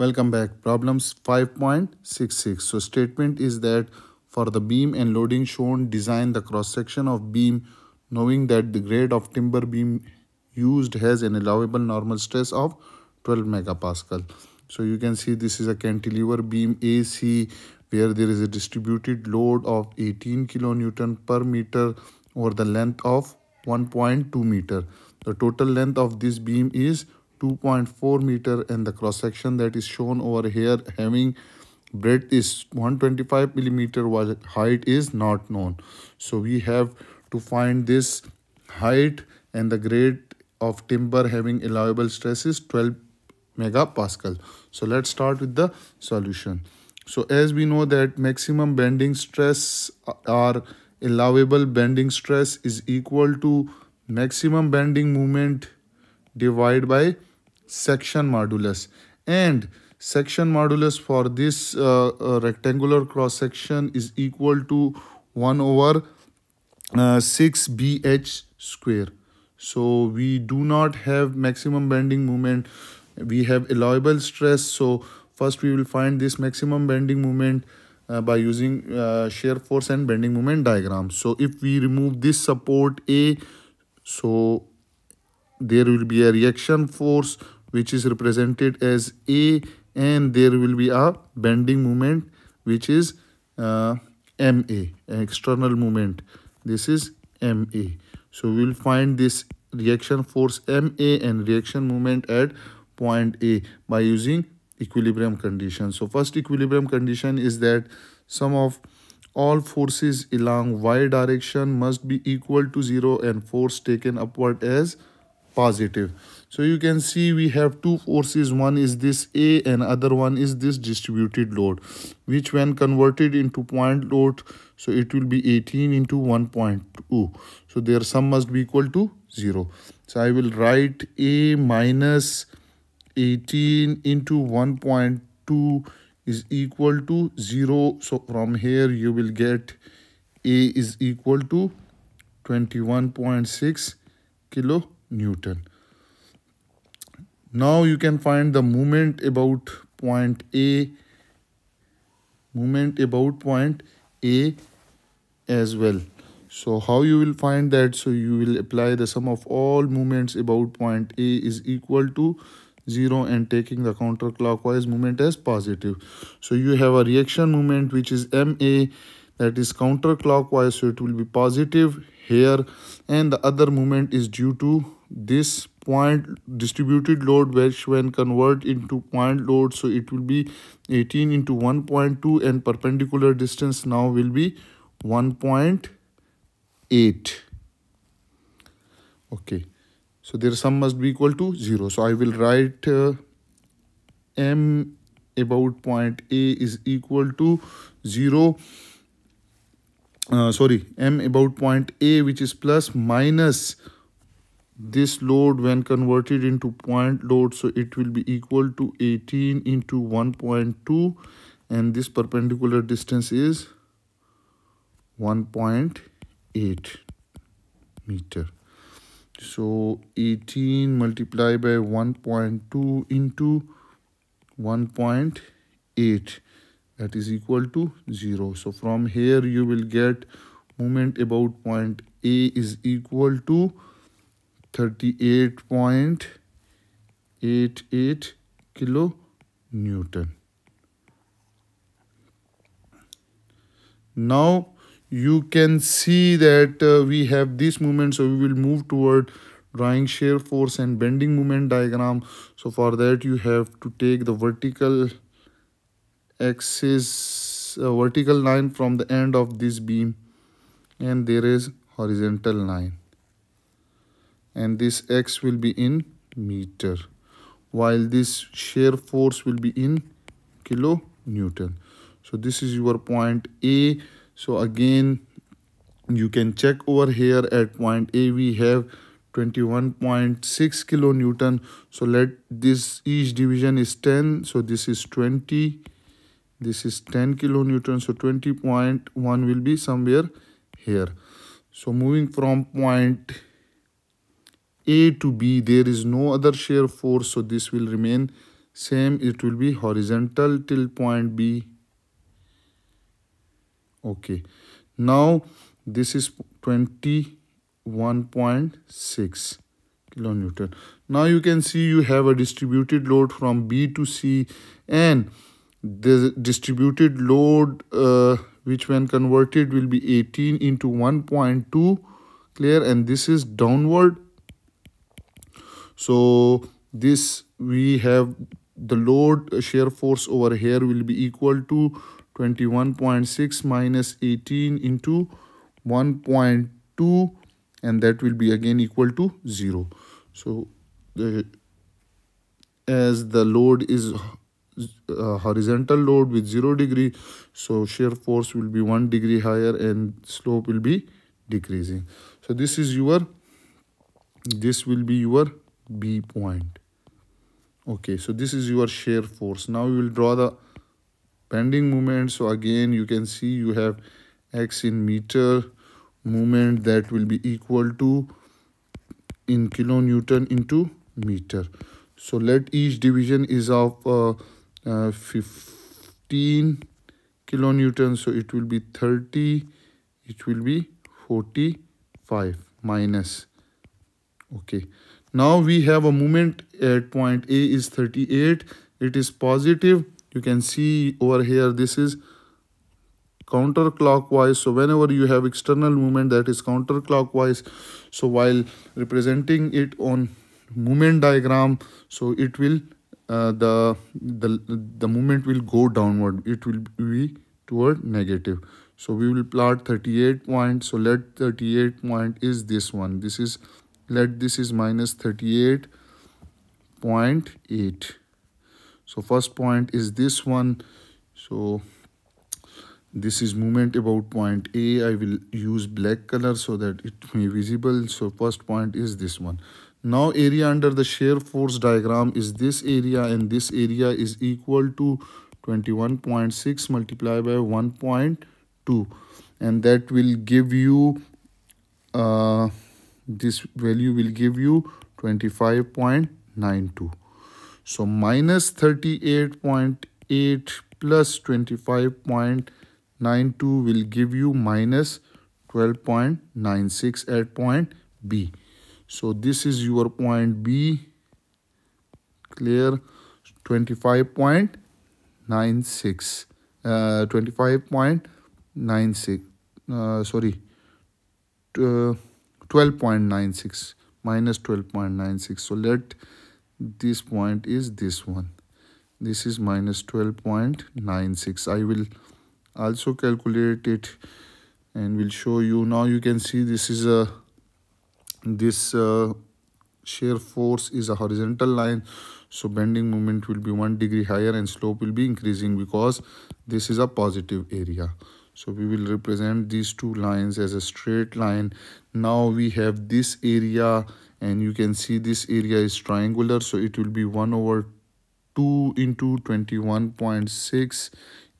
Welcome back. Problems 5.66. So statement is that for the beam and loading shown, design the cross section of beam knowing that the grade of timber beam used has an allowable normal stress of 12 megapascal. So you can see this is a cantilever beam AC where there is a distributed load of 18 kilonewton per meter over the length of 1.2 meter. The total length of this beam is 2.4 meter and the cross section that is shown over here having breadth is 125 millimeter while height is not known. So we have to find this height and the grade of timber having allowable stress is 12 megapascal. So let's start with the solution. So as we know that maximum bending stress or allowable bending stress is equal to maximum bending moment divided by section modulus. And section modulus for this uh, uh, rectangular cross section is equal to 1 over uh, 6 bh square. So we do not have maximum bending moment. We have allowable stress. So first we will find this maximum bending moment uh, by using uh, shear force and bending moment diagram. So if we remove this support a so there will be a reaction force which is represented as A and there will be a bending moment which is uh, MA, external moment. This is MA. So we will find this reaction force MA and reaction moment at point A by using equilibrium condition. So first equilibrium condition is that sum of all forces along y direction must be equal to 0 and force taken upward as positive so you can see we have two forces. One is this a and other one is this distributed load which when converted into point load so it will be 18 into 1.2 so their sum must be equal to 0 so i will write a minus 18 into 1.2 is equal to 0 so from here you will get a is equal to 21.6 kilo Newton. Now you can find the moment about point A, moment about point A as well. So how you will find that? So you will apply the sum of all moments about point A is equal to 0 and taking the counterclockwise movement as positive. So you have a reaction moment which is MA that is counterclockwise so it will be positive here and the other moment is due to this point distributed load which when convert into point load so it will be 18 into 1.2 and perpendicular distance now will be 1.8 okay so their sum must be equal to 0 so i will write uh, m about point a is equal to 0 uh, sorry m about point a which is plus minus this load when converted into point load so it will be equal to 18 into 1.2 and this perpendicular distance is 1.8 meter. So 18 multiplied by 1.2 into 1.8 that is equal to 0 so from here you will get moment about point a is equal to 38.88 kilo Newton. Now you can see that uh, we have this moment so we will move toward drawing shear force and bending moment diagram so for that you have to take the vertical axis uh, vertical line from the end of this beam and there is horizontal line and this x will be in meter while this shear force will be in kilo newton so this is your point a. So again you can check over here at point a we have 21.6 kilo newton so let this each division is 10 so this is 20 this is 10 kilo newton so 20.1 will be somewhere here. So moving from point a to B, there is no other shear force, so this will remain same. It will be horizontal till point b. Okay. Now this is 21.6 kilonewton. Now you can see you have a distributed load from b to c and the distributed load uh, which when converted will be 18 into 1.2 clear and this is downward so this we have the load shear force over here will be equal to 21.6 minus 18 into 1.2 and that will be again equal to 0 so the as the load is uh, horizontal load with 0 degree so shear force will be 1 degree higher and slope will be decreasing. So this is your this will be your b point. Okay so this is your shear force. Now we will draw the bending moment. So again you can see you have x in meter moment that will be equal to in kilonewton into meter. So let each division is of uh, uh, 15 kilonewton. So it will be 30 it will be 45 minus. Okay now we have a moment at point a is 38 it is positive. You can see over here this is counterclockwise. So whenever you have external movement that is counterclockwise. So while representing it on movement diagram so it will uh, the the the movement will go downward. It will be toward negative. So we will plot 38 point. So let 38 point is this one. This is let this is minus 38.8 so first point is this one. So this is movement about point a. I will use black color so that it may visible. So first point is this one. Now area under the shear force diagram is this area and this area is equal to 21.6 multiplied by 1.2 and that will give you uh, this value will give you 25.92 so minus 38.8 plus 25.92 will give you minus 12.96 at point B. So this is your point B. Clear? 25.96 uh, 25.96 uh, sorry uh, 12.96 minus 12.96 so let this point is this one. This is minus 12.96 i will also calculate it and will show you. Now you can see this is a this uh, shear force is a horizontal line. So bending moment will be one degree higher and slope will be increasing because this is a positive area so we will represent these two lines as a straight line. Now we have this area and you can see this area is triangular. So it will be 1 over 2 into 21.6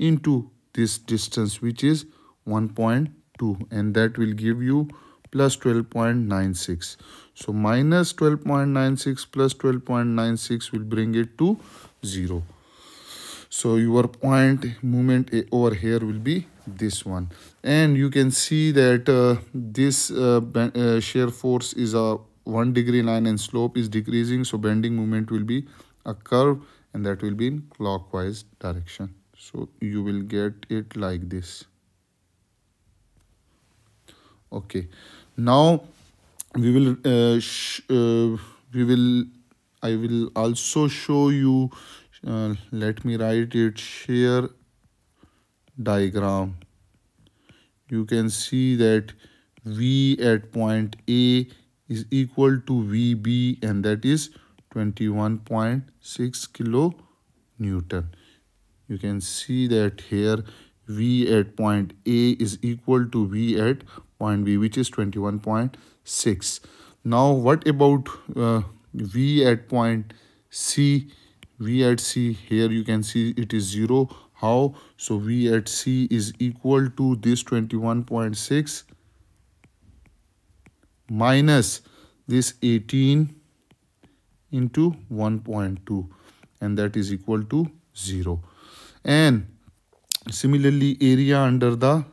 into this distance which is 1.2 and that will give you plus 12.96 so minus 12.96 plus 12.96 will bring it to 0 so your point movement eh, over here will be this one. And you can see that uh, this uh, uh, shear force is a one degree line and slope is decreasing so bending moment will be a curve and that will be in clockwise direction. So you will get it like this. Okay. Now we will uh, uh, we will i will also show you uh, let me write it shear diagram. You can see that v at point a is equal to vb and that is 21.6 kilo newton. You can see that here v at point a is equal to v at point b which is 21.6 now what about uh, v at point c? V at c here you can see it is 0 how? So v at c is equal to this 21.6 minus this 18 into 1.2 and that is equal to 0 and similarly area under the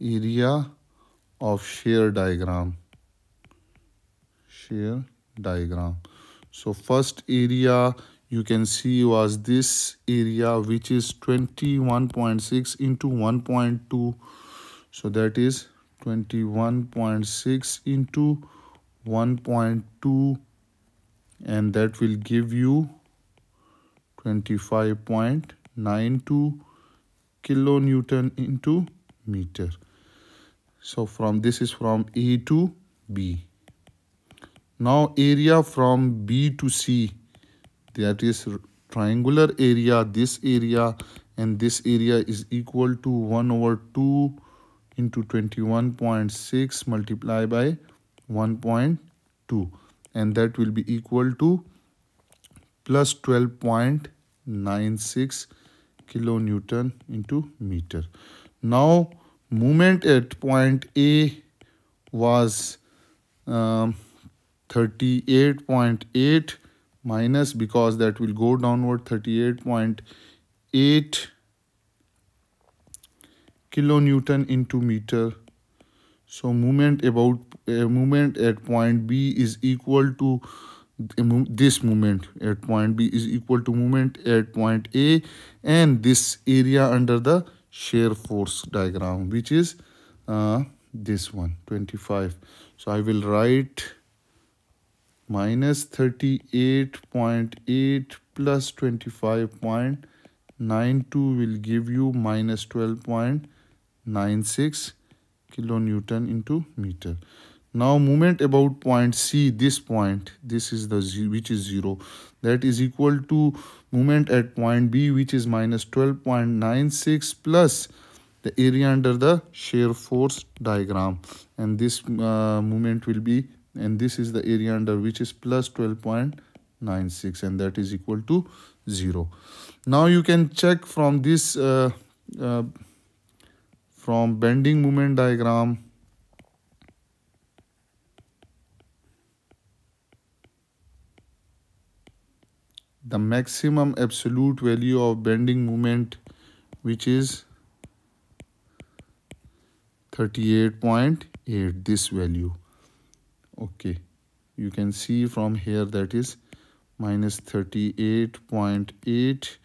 area of shear diagram. Shear diagram. So first area you can see was this area which is 21.6 into 1.2 so that is 21.6 into 1.2 and that will give you 25.92 kilonewton into meter. So from this is from a to b. Now area from b to c that is triangular area this area and this area is equal to 1 over 2 into 21.6 multiplied by 1.2 and that will be equal to plus 12.96 kilonewton into meter. Now moment at point A was um, 38.8 minus because that will go downward 38.8 kilonewton into meter. So movement about uh, movement at point b is equal to this movement at point b is equal to movement at point a and this area under the shear force diagram which is uh, this one 25 so i will write minus 38.8 plus 25.92 will give you minus 12.96 kilonewton into meter. Now movement about point C, this point, this is the which is 0. That is equal to movement at point B which is minus 12.96 plus the area under the shear force diagram. And this uh, movement will be and this is the area under which is plus 12.96 and that is equal to 0 now you can check from this uh, uh, from bending moment diagram. The maximum absolute value of bending moment which is 38.8 this value okay. You can see from here that is minus 38.8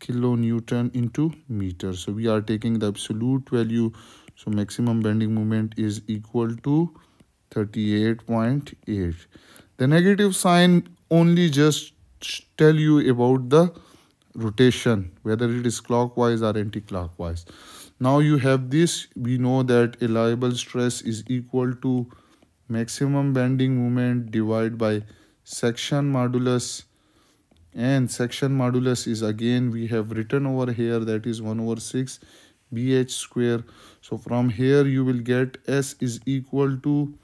kilonewton into meter. So we are taking the absolute value. So maximum bending moment is equal to 38.8 the negative sign only just tell you about the rotation whether it is clockwise or anti-clockwise. Now you have this. We know that a allowable stress is equal to maximum bending moment divided by section modulus. And section modulus is again we have written over here that is 1 over 6 bh square. So from here you will get s is equal to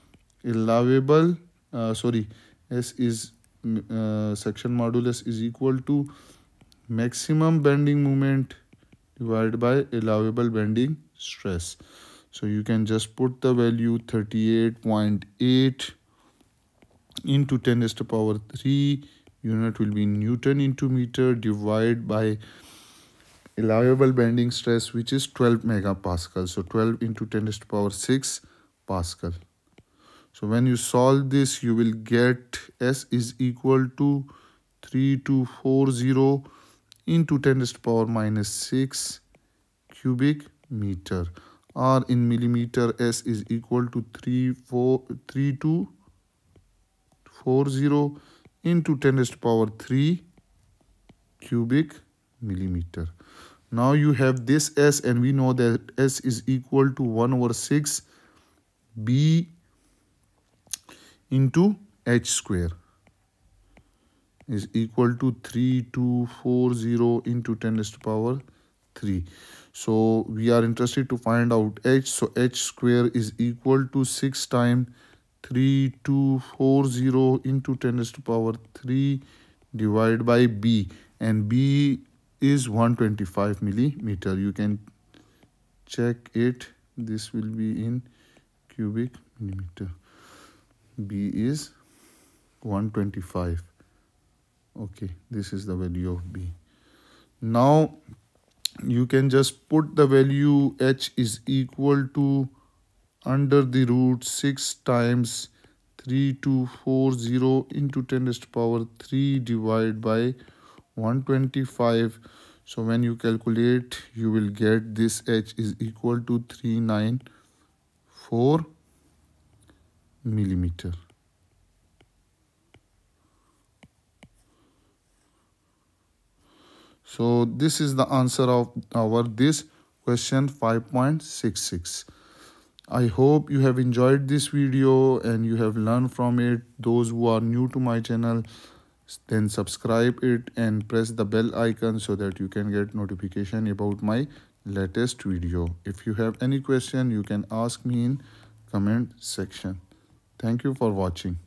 allowable uh, sorry s is uh, section modulus is equal to maximum bending moment divided by allowable bending stress so you can just put the value 38.8 into 10 raised to power 3 unit will be Newton into meter divided by allowable bending stress which is 12 megapascal. So 12 into 10 raised to the power 6 Pascal. So when you solve this you will get S is equal to 3240 into 10 raised to power minus 6 cubic meter or in millimeter s is equal to 3240 into 10 raised to power 3 cubic millimeter. Now you have this s and we know that s is equal to 1 over 6 b into h square is equal to 3240 into 10 raised to power 3 so we are interested to find out h. So h square is equal to 6 times 3240 into 10 raised to power 3 divided by b. And b is 125 millimeter. You can check it. This will be in cubic millimeter. B is 125 okay this is the value of b. Now you can just put the value h is equal to under the root 6 times 3240 into 10 raised to power 3 divided by 125 so when you calculate you will get this h is equal to 394 millimeter So this is the answer of our this question 5.66. I hope you have enjoyed this video and you have learned from it. Those who are new to my channel, then subscribe it and press the bell icon so that you can get notification about my latest video. If you have any question, you can ask me in comment section. Thank you for watching.